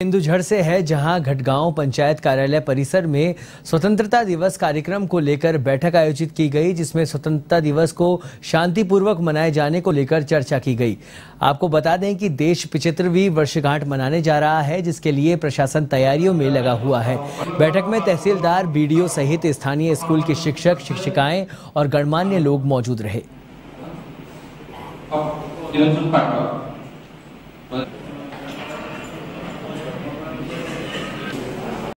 इंदुझर से है, जहाँ घटगांव पंचायत कार्यालय परिसर में स्वतंत्रता दिवस कार्यक्रम को लेकर बैठक आयोजित की गई, जिसमें स्वतंत्रता दिवस को शांतिपूर्वक मनाए जाने को लेकर चर्चा की गई। आपको बता दें कि देश पिछहत्तरवीं वर्षगांठ मनाने जा रहा है, जिसके लिए प्रशासन तैयारियों में लगा हुआ है। बैठक में तहसीलदार, बीडीओ सहित स्थानीय स्कूल के शिक्षक, शिक्षिकाएँ और गणमान्य लोग मौजूद रहे।